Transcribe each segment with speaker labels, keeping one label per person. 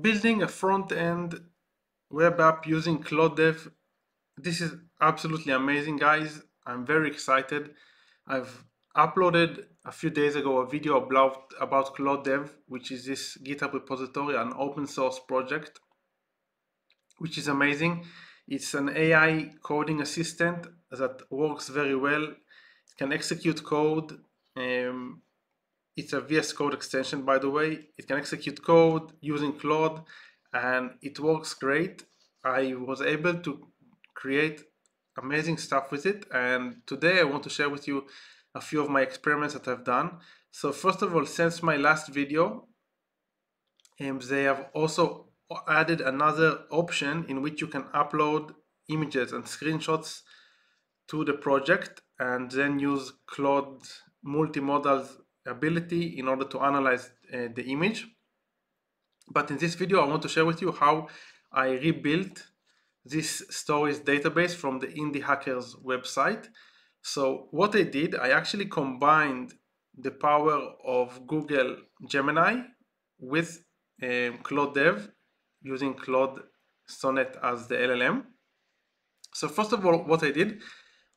Speaker 1: building a front-end web app using Claude Dev. This is absolutely amazing, guys. I'm very excited. I've uploaded a few days ago a video about, about Claude Dev, which is this GitHub repository, an open source project, which is amazing. It's an AI coding assistant that works very well. It can execute code. Um, it's a VS Code extension, by the way. It can execute code using Claude and it works great. I was able to create amazing stuff with it. And today I want to share with you a few of my experiments that I've done. So first of all, since my last video, um, they have also added another option in which you can upload images and screenshots to the project and then use Claude multimodal ability in order to analyze uh, the image. But in this video, I want to share with you how I rebuilt this stories database from the Indie Hackers website. So what I did, I actually combined the power of Google Gemini with um, Claude Dev using Claude Sonnet as the LLM. So first of all, what I did,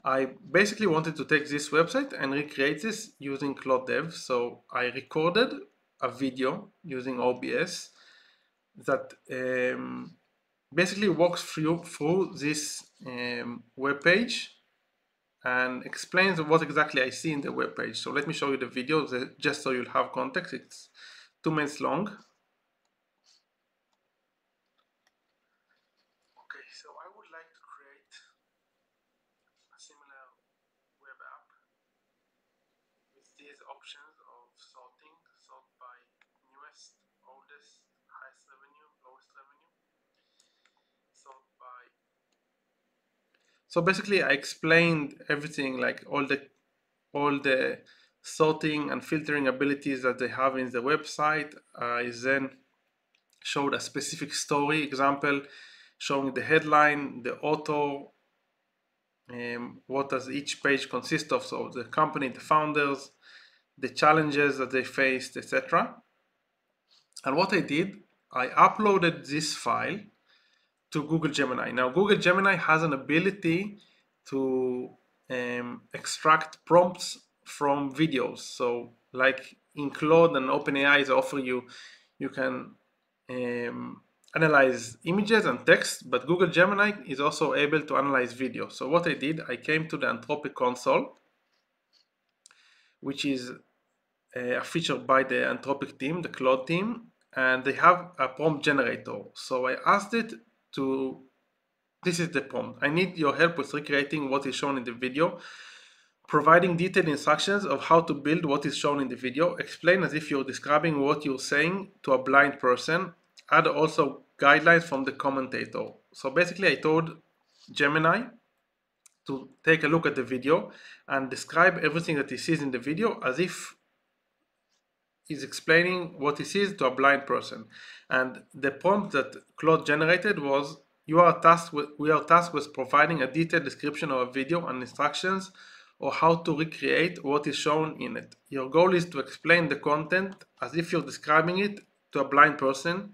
Speaker 1: I basically wanted to take this website and recreate this using Claude Dev. So I recorded a video using OBS that um, basically walks through, through this um, web page and explains what exactly I see in the web page. So let me show you the video just so you'll have context. It's two minutes long. these options of sorting, sort by newest, oldest, highest revenue, lowest revenue, sort by. So basically, I explained everything, like all the all the sorting and filtering abilities that they have in the website. I then showed a specific story example showing the headline, the author, um, what does each page consist of, so the company, the founders, the challenges that they faced, etc. And what I did, I uploaded this file to Google Gemini. Now, Google Gemini has an ability to um, extract prompts from videos. So, like in Claude and OpenAI, they offer you, you can um, analyze images and text, but Google Gemini is also able to analyze video. So, what I did, I came to the Anthropic console, which is a feature by the Anthropic team, the Claude team, and they have a prompt generator. So I asked it to, this is the prompt. I need your help with recreating what is shown in the video, providing detailed instructions of how to build what is shown in the video, explain as if you're describing what you're saying to a blind person, add also guidelines from the commentator. So basically I told Gemini to take a look at the video and describe everything that he sees in the video as if is explaining what he sees to a blind person. And the prompt that Claude generated was, you are tasked with, we are tasked with providing a detailed description of a video and instructions or how to recreate what is shown in it. Your goal is to explain the content as if you're describing it to a blind person,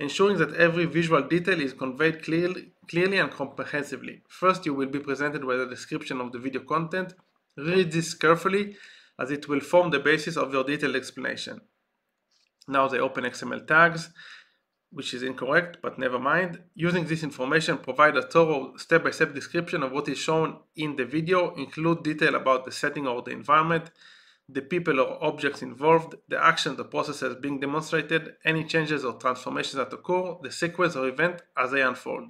Speaker 1: ensuring that every visual detail is conveyed clearly and comprehensively. First, you will be presented with a description of the video content. Read this carefully as it will form the basis of your detailed explanation. Now they open XML tags, which is incorrect, but never mind. Using this information, provide a thorough step-by-step -step description of what is shown in the video, include detail about the setting or the environment, the people or objects involved, the actions or processes being demonstrated, any changes or transformations that occur, the sequence or event as they unfold.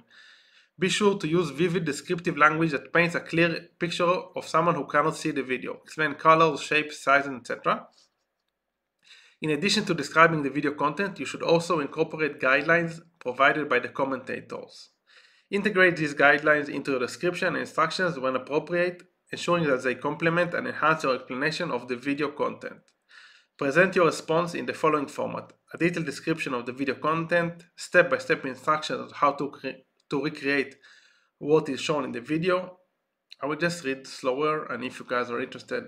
Speaker 1: Be sure to use vivid descriptive language that paints a clear picture of someone who cannot see the video. Explain colors, shapes, sizes, etc. In addition to describing the video content, you should also incorporate guidelines provided by the commentators. Integrate these guidelines into your description and instructions when appropriate, ensuring that they complement and enhance your explanation of the video content. Present your response in the following format. A detailed description of the video content, step-by-step -step instructions on how to to recreate what is shown in the video. I will just read slower and if you guys are interested,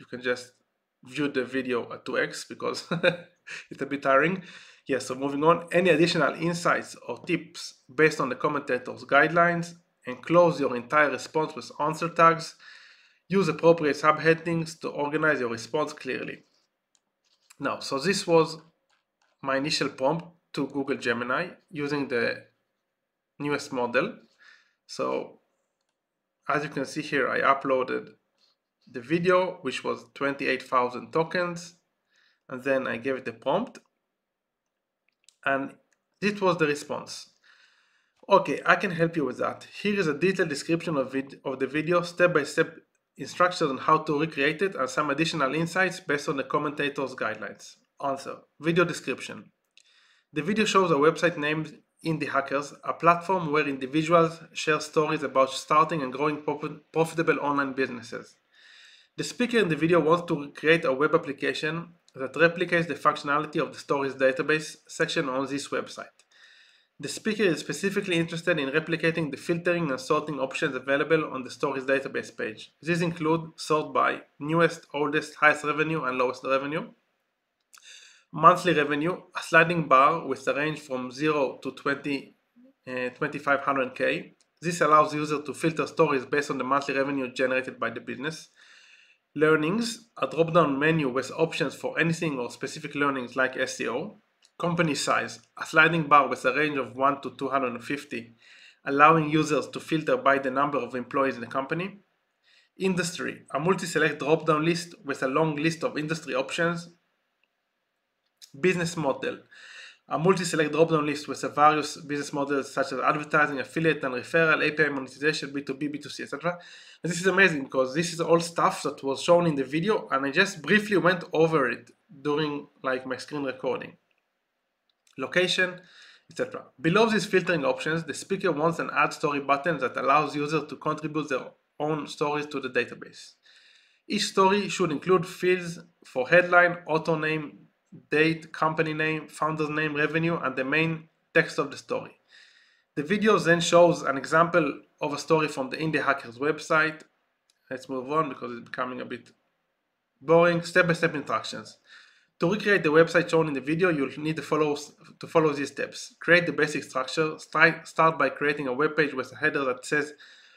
Speaker 1: you can just view the video at 2x because it's a bit tiring. Yeah, so moving on, any additional insights or tips based on the commentator's guidelines, enclose your entire response with answer tags, use appropriate subheadings to organize your response clearly. Now, so this was my initial prompt to Google Gemini using the newest model. So as you can see here, I uploaded the video, which was 28,000 tokens, and then I gave it a prompt, and this was the response. Okay, I can help you with that. Here is a detailed description of, it, of the video, step-by-step -step instructions on how to recreate it, and some additional insights based on the commentator's guidelines. Answer. Video description. The video shows a website named Indie Hackers, a platform where individuals share stories about starting and growing profitable online businesses. The speaker in the video wants to create a web application that replicates the functionality of the stories database section on this website. The speaker is specifically interested in replicating the filtering and sorting options available on the stories database page. These include sort by newest, oldest, highest revenue, and lowest revenue, monthly revenue, a sliding bar with a range from 0 to 20, uh, 2500k. This allows users to filter stories based on the monthly revenue generated by the business. Learnings, a drop-down menu with options for anything or specific learnings like SEO. Company size, a sliding bar with a range of 1 to 250, allowing users to filter by the number of employees in the company. Industry, a multi-select drop-down list with a long list of industry options. Business model, a multi-select drop-down list with various business models such as advertising, affiliate and referral, API monetization, B2B, B2C, etc. And this is amazing because this is all stuff that was shown in the video and I just briefly went over it during like my screen recording location, etc. Below these filtering options, the speaker wants an add story button that allows users to contribute their own stories to the database. Each story should include fields for headline, author name, date, company name, founder's name, revenue, and the main text of the story. The video then shows an example of a story from the Indie Hackers website. Let's move on because it's becoming a bit boring. Step-by-step -step instructions. To recreate the website shown in the video, you'll need to follow, to follow these steps. Create the basic structure. Start by creating a web page with a header that says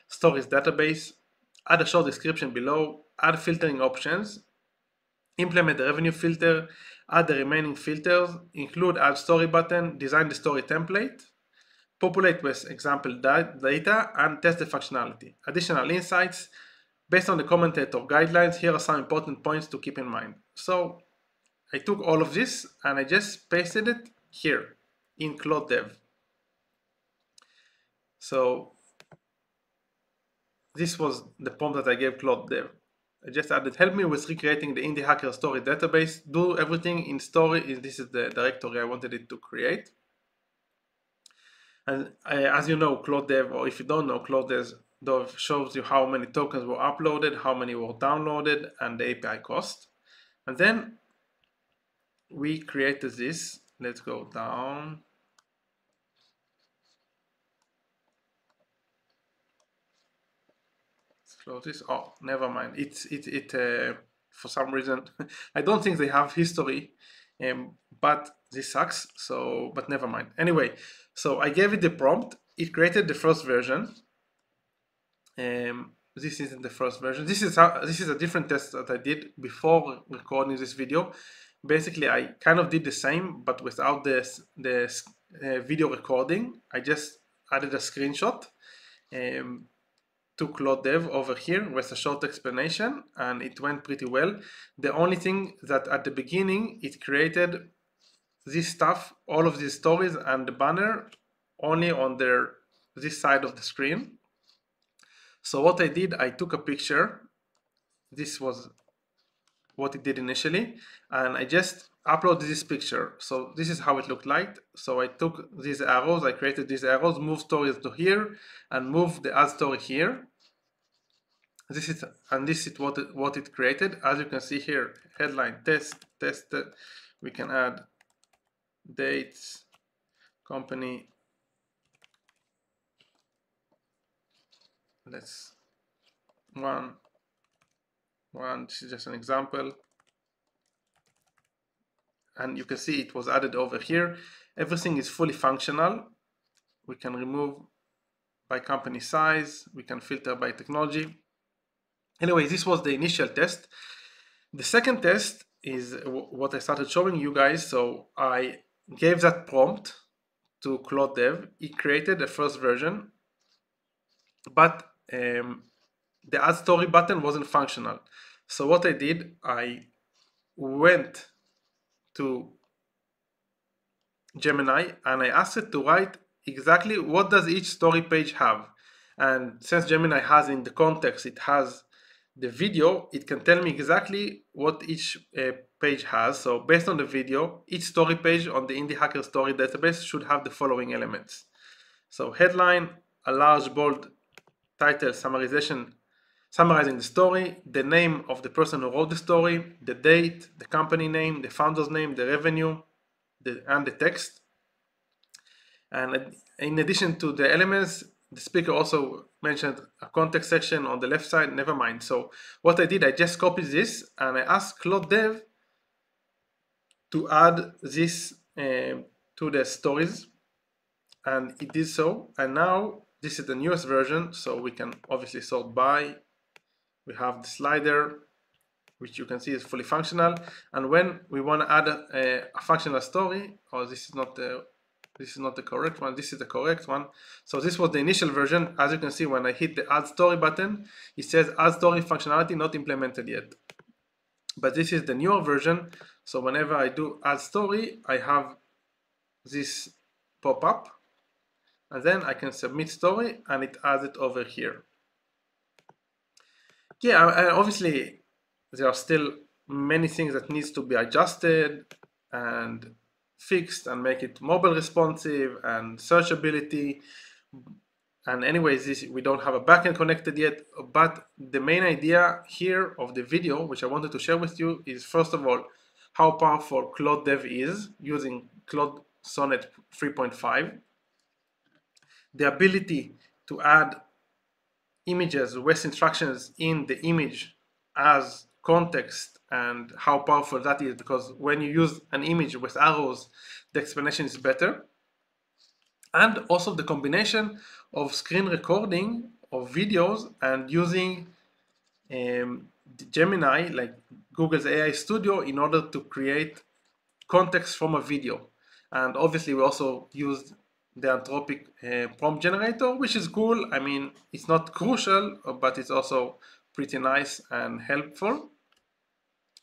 Speaker 1: Stories Database. Add a short description below. Add filtering options. Implement the revenue filter. Add the remaining filters. Include Add Story button. Design the story template. Populate with example data and test the functionality. Additional insights. Based on the commentator guidelines, here are some important points to keep in mind. So I took all of this and I just pasted it here in Claude Dev. So this was the prompt that I gave Claude Dev. I just added, help me with recreating the Indie Hacker story database. Do everything in story. This is the directory I wanted it to create. And uh, as you know, Claude Dev, or if you don't know, Claude Dev shows you how many tokens were uploaded, how many were downloaded, and the API cost. And then we created this let's go down close this oh never mind. It's it it uh, for some reason I don't think they have history um, but this sucks so but never mind. Anyway so I gave it the prompt. It created the first version. Um, this isn't the first version. This is how this is a different test that I did before recording this video. Basically I kind of did the same but without this the uh, video recording. I just added a screenshot um, to Claude Dev over here with a short explanation and it went pretty well. The only thing that at the beginning it created this stuff all of these stories and the banner only on their this side of the screen. So what I did I took a picture. This was what it did initially and I just uploaded this picture. So this is how it looked like. So I took these arrows I created these arrows move stories to here and move the add story here. This is and this is what it, what it created. As you can see here headline test tested. We can add dates company. Let's one one this is just an example and you can see it was added over here. Everything is fully functional. We can remove by company size. We can filter by technology. Anyway, this was the initial test. The second test is what I started showing you guys. So I gave that prompt to Claude Dev. He created the first version, but um, the add story button wasn't functional. So what I did, I went to Gemini and I asked it to write exactly what does each story page have. And since Gemini has in the context, it has the video, it can tell me exactly what each uh, page has. So based on the video, each story page on the Indie Hacker Story database should have the following elements. So headline, a large bold title summarization summarizing the story, the name of the person who wrote the story, the date, the company name, the founder's name, the revenue, the, and the text. And in addition to the elements, the speaker also mentioned a context section on the left side, never mind. So what I did, I just copied this and I asked Claude Dev to add this uh, to the stories and it did so. And now this is the newest version, so we can obviously sort by. We have the slider, which you can see is fully functional. And when we want to add a, a functional story, or oh, this is not the this is not the correct one, this is the correct one. So this was the initial version. As you can see, when I hit the add story button, it says add story functionality not implemented yet. But this is the newer version. So whenever I do add story, I have this pop up and then I can submit story and it adds it over here. Yeah, obviously there are still many things that needs to be adjusted and fixed and make it mobile responsive and searchability. And anyways, this, we don't have a backend connected yet, but the main idea here of the video, which I wanted to share with you is first of all, how powerful Claude Dev is using Claude Sonnet 3.5. The ability to add images, WES instructions in the image as context and how powerful that is because when you use an image with arrows, the explanation is better. And also the combination of screen recording of videos and using um, Gemini, like Google's AI Studio, in order to create context from a video. And obviously, we also used the Anthropic uh, prompt generator, which is cool. I mean, it's not crucial, but it's also pretty nice and helpful.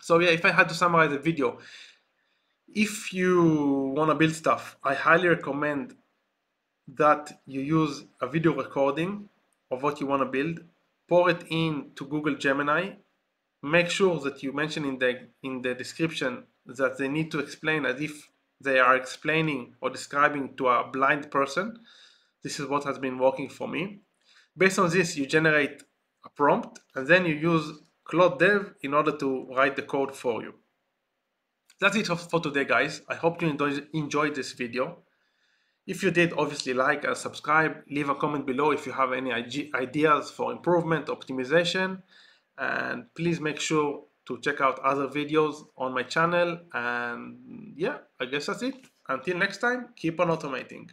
Speaker 1: So yeah, if I had to summarize the video, if you want to build stuff, I highly recommend that you use a video recording of what you want to build, pour it in to Google Gemini, make sure that you mention in the in the description that they need to explain as if they are explaining or describing to a blind person. This is what has been working for me. Based on this, you generate a prompt and then you use Claude Dev in order to write the code for you. That's it for today, guys. I hope you enjoyed this video. If you did, obviously like and subscribe. Leave a comment below if you have any ideas for improvement, optimization. And please make sure to check out other videos on my channel. And yeah, I guess that's it. Until next time, keep on automating.